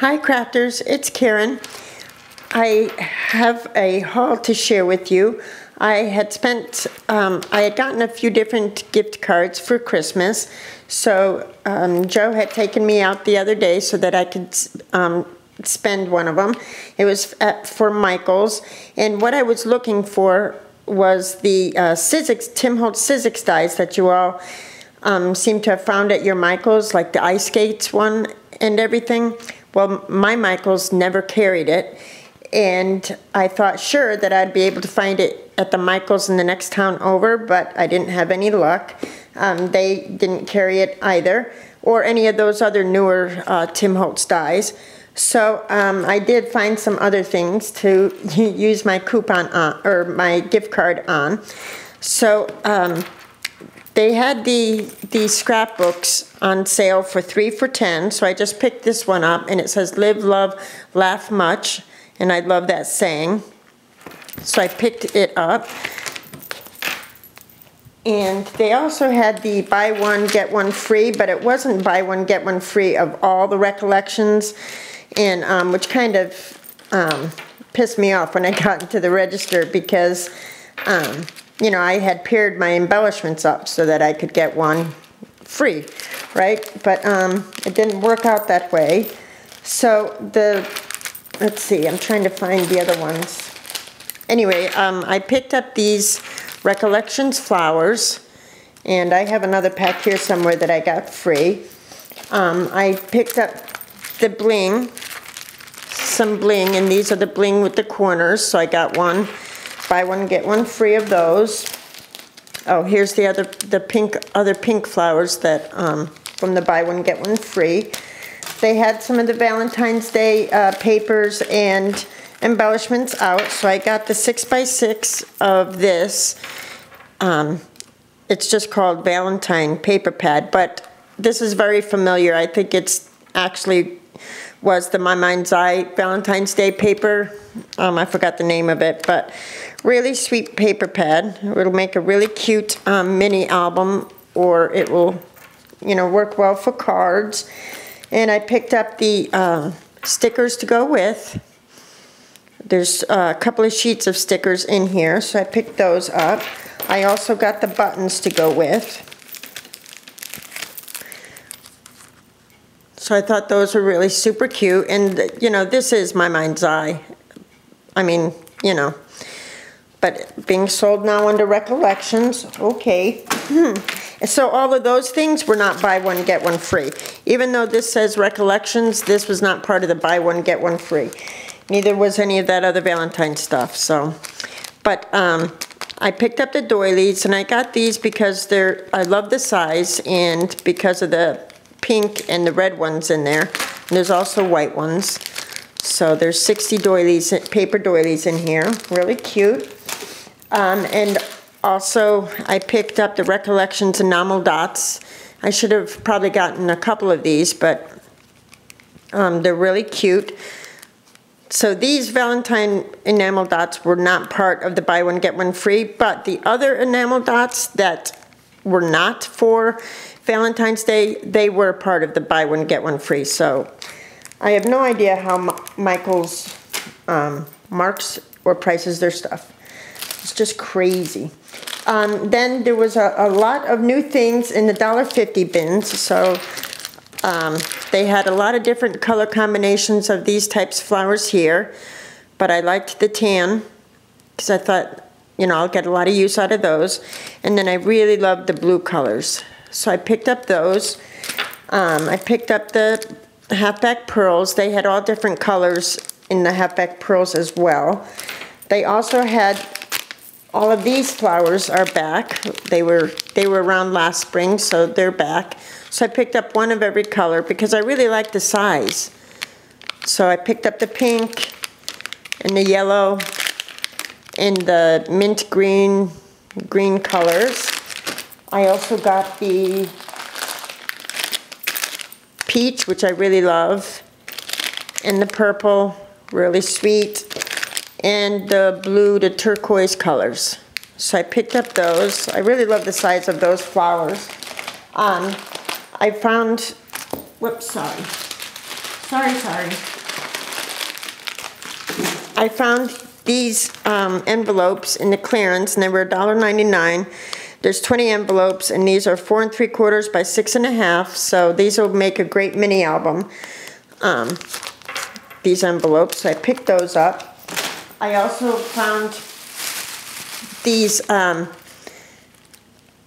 Hi crafters, it's Karen. I have a haul to share with you. I had spent, um, I had gotten a few different gift cards for Christmas. So um, Joe had taken me out the other day so that I could um, spend one of them. It was at, for Michael's. And what I was looking for was the uh, Sizzix, Tim Holtz Sizzix dies that you all um, seem to have found at your Michael's, like the ice skates one and everything. Well, my Michael's never carried it. And I thought sure that I'd be able to find it at the Michael's in the next town over, but I didn't have any luck. Um, they didn't carry it either, or any of those other newer uh, Tim Holtz dies. So um, I did find some other things to use my coupon on, or my gift card on. So um, they had the, the scrapbooks on sale for three for 10, so I just picked this one up, and it says live, love, laugh much, and I love that saying. So I picked it up. And they also had the buy one, get one free, but it wasn't buy one, get one free of all the recollections, and um, which kind of um, pissed me off when I got into the register because um, you know, I had paired my embellishments up so that I could get one free, right? But um, it didn't work out that way. So the, let's see, I'm trying to find the other ones. Anyway, um, I picked up these Recollections flowers, and I have another pack here somewhere that I got free. Um, I picked up the bling, some bling, and these are the bling with the corners, so I got one buy one, get one free of those. Oh, here's the other, the pink, other pink flowers that, um, from the buy one, get one free. They had some of the Valentine's Day uh, papers and embellishments out, so I got the six by six of this. Um, it's just called Valentine paper pad, but this is very familiar. I think it's actually was the My Mind's Eye Valentine's Day paper. Um, I forgot the name of it, but really sweet paper pad. It'll make a really cute um, mini album or it will, you know, work well for cards. And I picked up the uh, stickers to go with. There's a couple of sheets of stickers in here, so I picked those up. I also got the buttons to go with. So I thought those were really super cute. And, you know, this is my mind's eye. I mean, you know, but being sold now under recollections, okay. Hmm. So all of those things were not buy one, get one free. Even though this says recollections, this was not part of the buy one, get one free. Neither was any of that other Valentine stuff, so. But um, I picked up the doilies and I got these because they're, I love the size and because of the pink and the red ones in there. And there's also white ones. So there's 60 doilies, paper doilies in here, really cute. Um, and also, I picked up the Recollections enamel dots. I should have probably gotten a couple of these, but um, they're really cute. So these Valentine enamel dots were not part of the buy one, get one free, but the other enamel dots that were not for Valentine's Day, they were part of the buy one, get one free. So I have no idea how Michael's um, marks or prices their stuff. It's just crazy. Um, then there was a, a, lot of new things in the $1.50 bins. So um, they had a lot of different color combinations of these types of flowers here. But I liked the tan because I thought, you know, I'll get a lot of use out of those. And then I really loved the blue colors. So I picked up those. Um, I picked up the halfback pearls. They had all different colors in the halfback pearls as well. They also had all of these flowers are back. They were, they were around last spring, so they're back. So I picked up one of every color because I really like the size. So I picked up the pink and the yellow and the mint green, green colors. I also got the peach, which I really love, and the purple, really sweet and the blue the turquoise colors. So I picked up those. I really love the size of those flowers. Um, I found, whoops, sorry. Sorry, sorry. I found these um, envelopes in the clearance and they were $1.99. There's 20 envelopes and these are four and three quarters by six and a half. So these will make a great mini album. Um, these envelopes, I picked those up. I also found these um,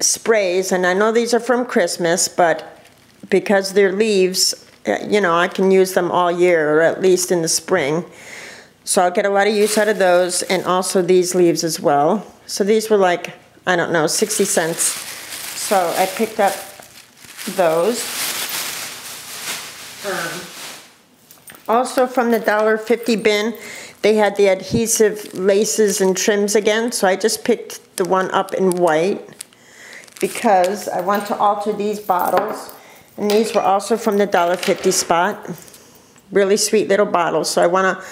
sprays and I know these are from Christmas, but because they're leaves, uh, you know, I can use them all year or at least in the spring. So I'll get a lot of use out of those and also these leaves as well. So these were like, I don't know, 60 cents. So I picked up those. Um, also from the $1.50 bin, they had the adhesive laces and trims again. So I just picked the one up in white because I want to alter these bottles. And these were also from the $1.50 spot. Really sweet little bottles. So I want to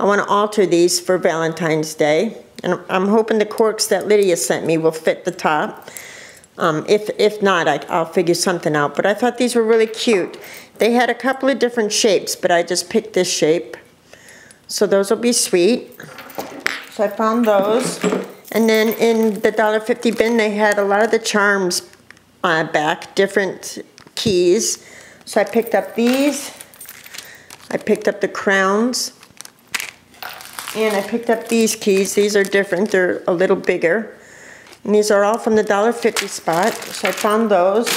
I want to alter these for Valentine's Day. And I'm hoping the corks that Lydia sent me will fit the top. Um, if, if not, I, I'll figure something out. But I thought these were really cute. They had a couple of different shapes, but I just picked this shape. So those will be sweet. So I found those. And then in the $1.50 bin, they had a lot of the charms uh, back, different keys. So I picked up these. I picked up the crowns. And I picked up these keys. These are different. They're a little bigger. And these are all from the $1.50 spot. So I found those.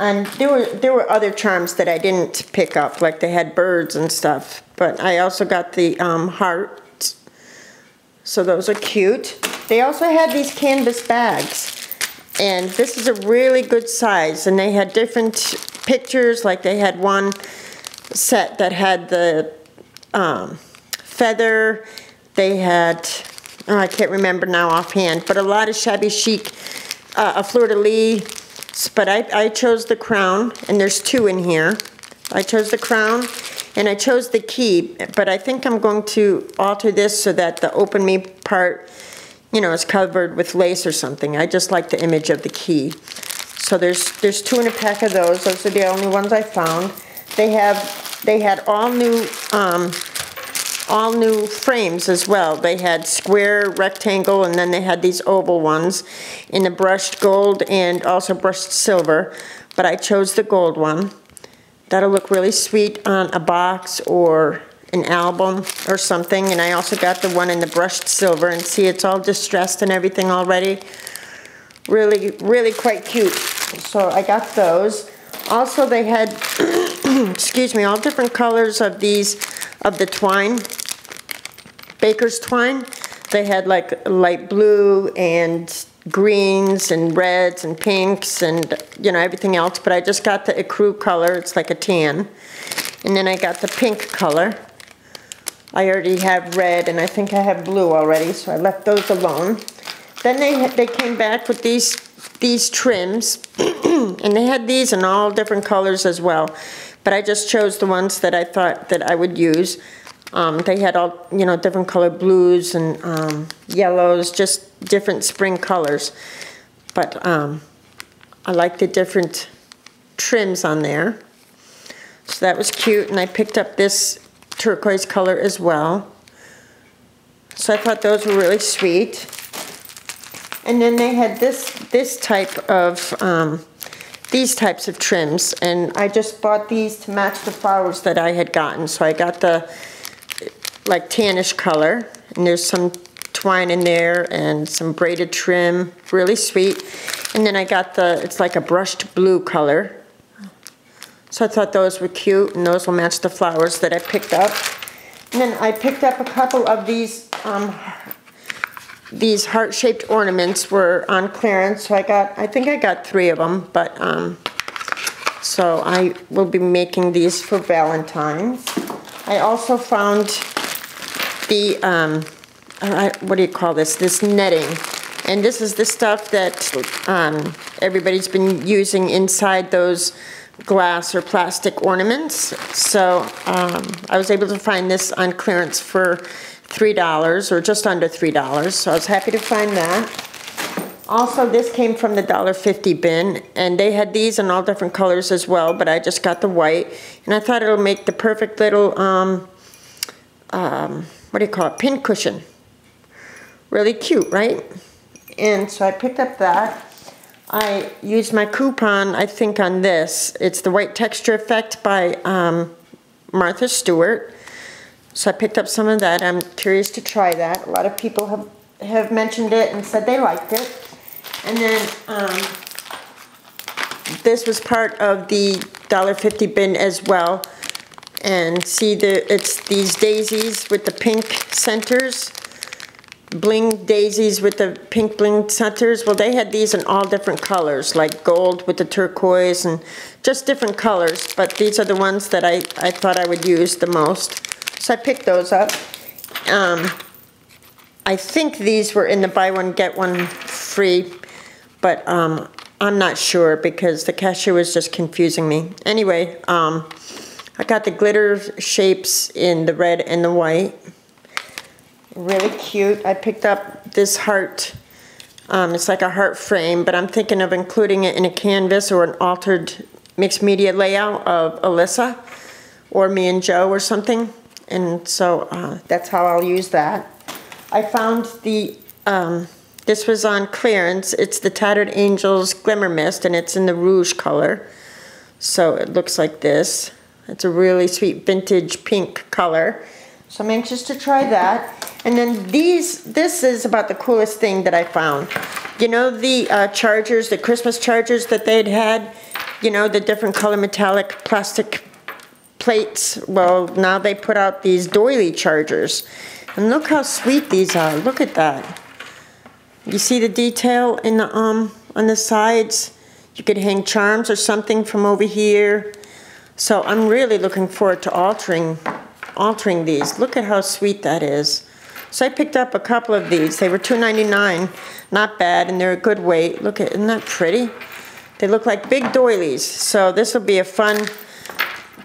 And there were there were other charms that I didn't pick up, like they had birds and stuff. But I also got the um, hearts. So those are cute. They also had these canvas bags. And this is a really good size. And they had different pictures, like they had one set that had the um, feather. They had, oh, I can't remember now offhand, but a lot of shabby chic, uh, a fleur-de-lis. But I, I chose the crown, and there's two in here. I chose the crown, and I chose the key, but I think I'm going to alter this so that the open me part, you know, is covered with lace or something. I just like the image of the key. So there's there's two in a pack of those. Those are the only ones I found. They have they had all new um, all new frames as well. They had square, rectangle, and then they had these oval ones in the brushed gold and also brushed silver. But I chose the gold one. That'll look really sweet on a box or an album or something. And I also got the one in the brushed silver. And see, it's all distressed and everything already. Really, really quite cute. So I got those. Also, they had, excuse me, all different colors of these, of the twine, baker's twine. They had like light blue and greens and reds and pinks and, you know, everything else. But I just got the ecru color. It's like a tan. And then I got the pink color. I already have red and I think I have blue already, so I left those alone. Then they, they came back with these, these trims. and they had these in all different colors as well. But I just chose the ones that I thought that I would use. Um, they had all, you know, different color blues and um, yellows, just different spring colors. But um, I like the different trims on there. So that was cute. And I picked up this turquoise color as well. So I thought those were really sweet. And then they had this, this type of um, these types of trims and I just bought these to match the flowers that I had gotten. So I got the like tannish color and there's some twine in there and some braided trim really sweet. And then I got the it's like a brushed blue color. So I thought those were cute and those will match the flowers that I picked up. And then I picked up a couple of these um, these heart-shaped ornaments were on clearance, so I got, I think I got three of them, but, um, so I will be making these for Valentine's. I also found the, um, what do you call this, this netting. And this is the stuff that um, everybody's been using inside those glass or plastic ornaments. So um, I was able to find this on clearance for $3 or just under $3. So I was happy to find that. also, this came from the $1.50 bin, and they had these in all different colors as well, but I just got the white. And I thought it'll make the perfect little, um, um, what do you call it, pin cushion. Really cute, right? And so I picked up that. I used my coupon, I think, on this. It's the White Texture Effect by um, Martha Stewart. So I picked up some of that. I'm curious to try that. A lot of people have, have mentioned it and said they liked it. And then um, this was part of the $1.50 bin as well. And see, the it's these daisies with the pink centers bling daisies with the pink bling centers. Well, they had these in all different colors, like gold with the turquoise and just different colors. But these are the ones that I, I thought I would use the most. So I picked those up. Um, I think these were in the buy one, get one free, but um, I'm not sure because the cashier was just confusing me. Anyway, um, I got the glitter shapes in the red and the white. Really cute. I picked up this heart. Um, it's like a heart frame, but I'm thinking of including it in a canvas or an altered mixed media layout of Alyssa or me and Joe or something. And so uh, that's how I'll use that. I found the, um, this was on clearance. It's the Tattered Angels Glimmer Mist, and it's in the rouge color. So it looks like this. It's a really sweet vintage pink color. So I'm anxious to try that. And then these, this is about the coolest thing that I found. You know the uh, chargers, the Christmas chargers that they'd had? You know, the different color metallic plastic plates? Well, now they put out these doily chargers. And look how sweet these are. Look at that. You see the detail in the um on the sides? You could hang charms or something from over here. So I'm really looking forward to altering altering these. Look at how sweet that is. So I picked up a couple of these. They were $2.99. Not bad, and they're a good weight. Look at, isn't that pretty? They look like big doilies. So this will be a fun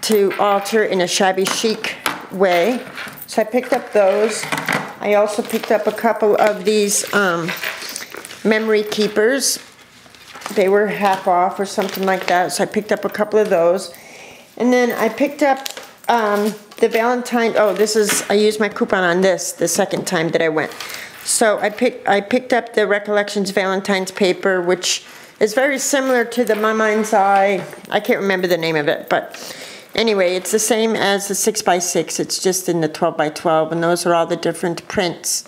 to alter in a shabby chic way. So I picked up those. I also picked up a couple of these um, memory keepers. They were half off or something like that. So I picked up a couple of those. And then I picked up um, the Valentine, oh, this is, I used my coupon on this the second time that I went. So I picked, I picked up the Recollections Valentine's paper, which is very similar to the My Mind's Eye. I can't remember the name of it, but anyway, it's the same as the 6 by 6 It's just in the 12 by 12 and those are all the different prints.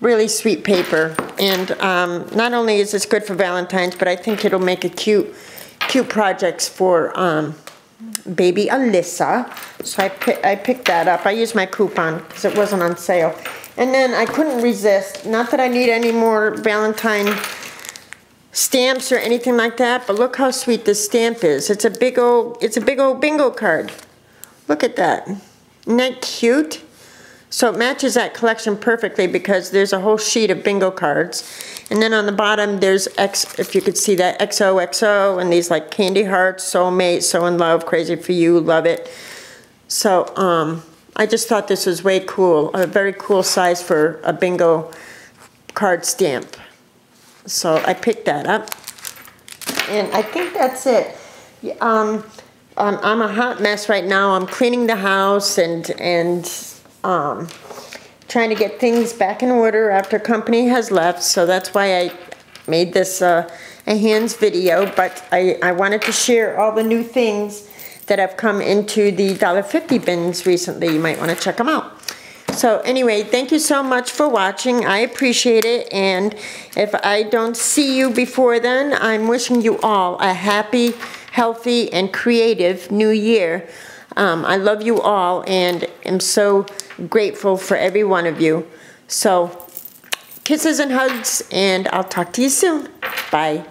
Really sweet paper. And um, not only is this good for Valentine's, but I think it'll make a cute, cute projects for um, baby Alyssa. So I, pick, I picked that up. I used my coupon because it wasn't on sale. And then I couldn't resist. Not that I need any more Valentine stamps or anything like that, but look how sweet this stamp is. It's a big old, it's a big old bingo card. Look at that. Isn't that cute? So it matches that collection perfectly because there's a whole sheet of bingo cards. And then on the bottom, there's X, if you could see that, XOXO, and these like candy hearts, soulmate, so in love, crazy for you, love it. So um, I just thought this was way cool, a very cool size for a bingo card stamp. So I picked that up. And I think that's it. Um, I'm a hot mess right now. I'm cleaning the house and, and um, trying to get things back in order after company has left. So that's why I made this uh, a hands video. But I, I wanted to share all the new things that have come into the $1.50 bins recently. You might want to check them out. So anyway, thank you so much for watching. I appreciate it. And if I don't see you before then, I'm wishing you all a happy, healthy, and creative new year. Um, I love you all and am so grateful for every one of you. So, kisses and hugs, and I'll talk to you soon. Bye.